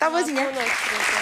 Está boazinha? Boa noite, Teresa.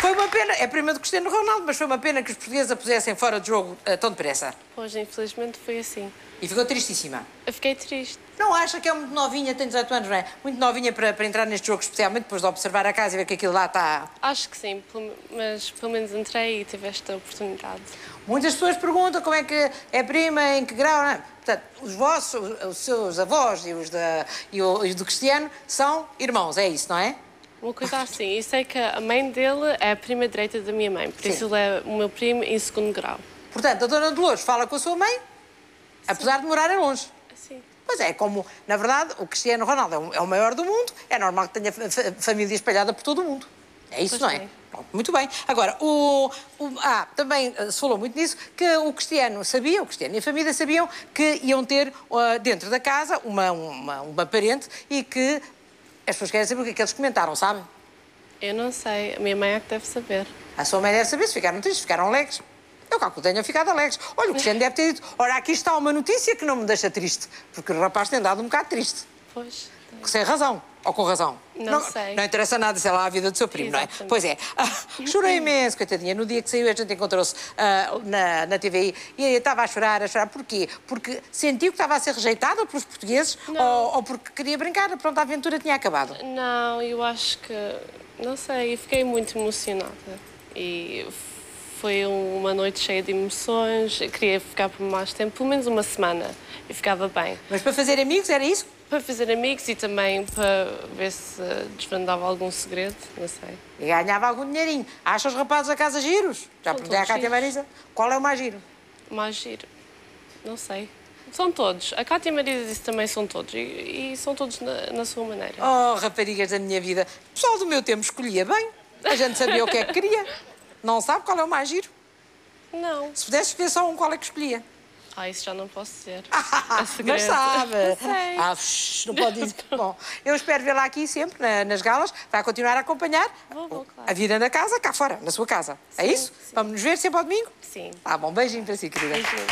Foi uma pena, é prima do Cristiano Ronaldo, mas foi uma pena que os portugueses a pusessem fora de jogo eh, tão depressa. Pois, infelizmente foi assim. E ficou tristíssima. Eu fiquei triste. Não acha que é muito novinha, tem 18 anos, não é? Muito novinha para, para entrar neste jogo, especialmente depois de observar a casa e ver que aquilo lá está. Acho que sim, mas pelo menos entrei e tive esta oportunidade. Muitas pessoas perguntam como é que é prima, em que grau, não é? Portanto, os vossos, os seus avós e os, da, e o- e os do Cristiano são irmãos, é isso, não é? Uma coisa assim, e sei que a mãe dele é a prima direita da minha mãe, por Sim. isso ele é o meu primo em segundo grau. Portanto, a Dona Dolores fala com a sua mãe, apesar de morarem longe. Assim. Pois é, como, na verdade, o Cristiano Ronaldo é o, é maior do mundo, é normal que tenha fa- fa- família espalhada por todo o mundo. É isso, Pois não é? bem. Muito bem. Agora, o, o- ah, também eh, se falou muito nisso, que o Cristiano sabia, o Cristiano e a família sabiam que iam ter ah, dentro da casa uma, uma, uma parente e que as pessoas querem saber o que é que eles comentaram, sabe? Eu não sei, a minha mãe é que deve saber. A sua mãe deve saber se ficaram tristes, ficaram alegres. Eu calculo que tenham ficado alegres. Olha, o Cristiano deve ter dito: Ora, aqui está uma notícia que não me deixa triste. Porque o rapaz tem dado um bocado triste. Pois. Sem razão. Ou com razão. Não sei. Não interessa nada, sei lá, a vida do seu primo, não é? Exatamente. Pois é. Ah, chorei imenso, coitadinha. No dia que saiu, a gente encontrou-se ah, na, na TVI e eu estava a chorar, a chorar. Porquê? Porque sentiu que estava a ser rejeitada pelos portugueses ou, ou porque queria brincar. Pronto, a aventura tinha acabado. Não, eu acho que. Não sei, eu fiquei muito emocionada. E foi uma noite cheia de emoções. Eu queria ficar por mais tempo, pelo menos uma semana. E ficava bem. Mas para fazer amigos, era isso? Para fazer amigos e também para ver se desvendava algum segredo, não sei. E ganhava algum dinheirinho. Acha os rapazes da casa giros? Já perguntei à Cátia. Marisa. Qual é o mais giro? Mais giro. Não sei. São todos. A Cátia Marisa disse também são todos. E, e são todos na, na sua maneira. Oh, raparigas da minha vida. O pessoal do meu tempo escolhia bem. A gente sabia o que é que queria. Não sabe qual é o mais giro? Não. Se pudesse escolher só um, qual é que escolhia? Ah, isso já não posso dizer. É Mas sabe. Sei. Ah, não pode dizer. Bom, eu espero vê-la aqui sempre, na- nas galas. Vai continuar a acompanhar Vou, vou, claro. a vida na casa, cá fora, na sua casa. é Sim, isso? sim. Vamos nos ver sempre ao domingo? Sim. Tá bom, beijinho para si, querida. Beijinho.